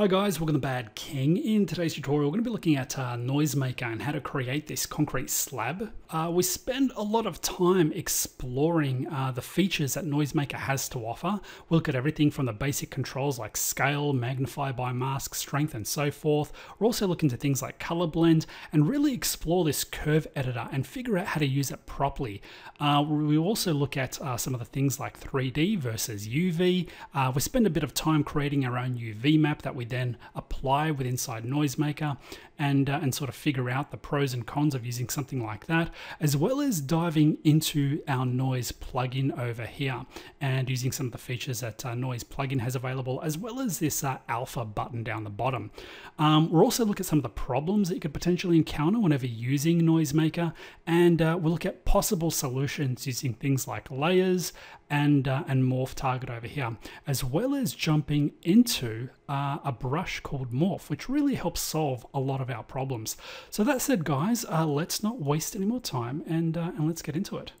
Hi guys, welcome to Bad King. In today's tutorial, we're going to be looking at uh, Noisemaker and how to create this concrete slab. Uh, we spend a lot of time exploring uh, the features that Noisemaker has to offer. We'll look at everything from the basic controls like scale, magnify by mask, strength, and so forth. We're also looking to things like color blend and really explore this curve editor and figure out how to use it properly. Uh, we also look at uh, some of the things like 3D versus UV. Uh, we spend a bit of time creating our own UV map that we then apply with inside Noisemaker and, uh, and sort of figure out the pros and cons of using something like that, as well as diving into our noise plugin over here and using some of the features that uh, Noise plugin has available, as well as this uh, alpha button down the bottom. Um, we'll also look at some of the problems that you could potentially encounter whenever using Noisemaker, and uh, we'll look at possible solutions using things like layers and, uh, and morph target over here, as well as jumping into uh, a brush called morph, which really helps solve a lot of our problems. So that said, guys, uh, let's not waste any more time and, uh, and let's get into it.